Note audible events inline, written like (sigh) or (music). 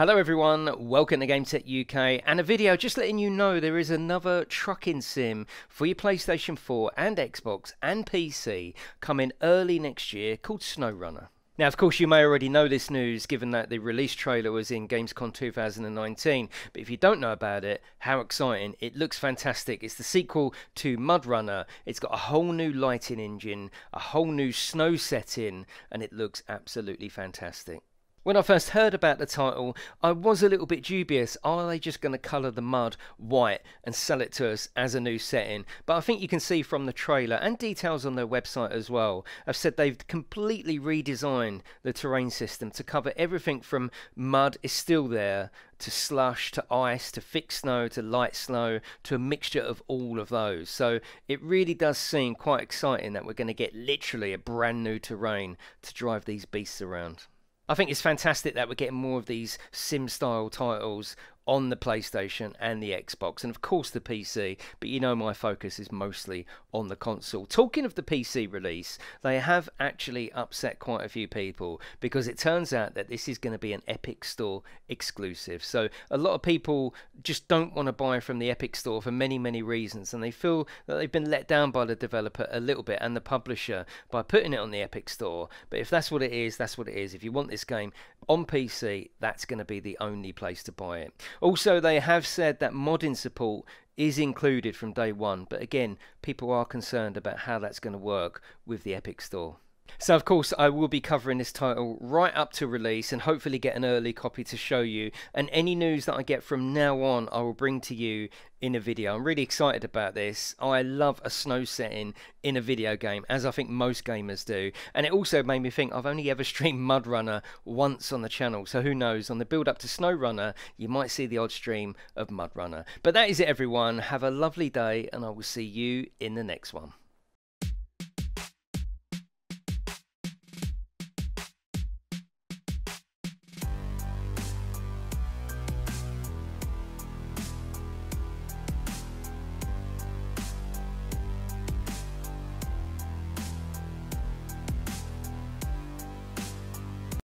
Hello everyone, welcome to GameTech UK and a video just letting you know there is another trucking sim for your PlayStation 4 and Xbox and PC coming early next year called SnowRunner. Now, of course, you may already know this news given that the release trailer was in Gamescom 2019, but if you don't know about it, how exciting! It looks fantastic. It's the sequel to MudRunner. It's got a whole new lighting engine, a whole new snow setting, and it looks absolutely fantastic. When I first heard about the title, I was a little bit dubious. Are they just going to colour the mud white and sell it to us as a new setting? But I think you can see from the trailer and details on their website as well, I've said they've completely redesigned the terrain system to cover everything from mud is still there to slush to ice to thick snow to light snow to a mixture of all of those. So it really does seem quite exciting that we're going to get literally a brand new terrain to drive these beasts around. I think it's fantastic that we're getting more of these sim style titles on the PlayStation and the Xbox, and of course the PC, but you know my focus is mostly on the console. Talking of the PC release, they have actually upset quite a few people because it turns out that this is going to be an Epic Store exclusive. So a lot of people just don't want to buy from the Epic Store for many, many reasons, and they feel that they've been let down by the developer a little bit and the publisher by putting it on the Epic Store. But if that's what it is, that's what it is. If you want this game on PC, that's going to be the only place to buy it. Also, they have said that modding support is included from day one, but again, people are concerned about how that's going to work with the Epic Store. So, of course, I will be covering this title right up to release and hopefully get an early copy to show you. And any news that I get from now on, I will bring to you in a video. I'm really excited about this. I love a snow setting in a video game, as I think most gamers do. And it also made me think I've only ever (laughs) streamed MudRunner once on the channel. So who knows, on the build up to SnowRunner, you might see the odd stream of MudRunner. But that is it, everyone. Have a lovely day, and I will see you in the next one.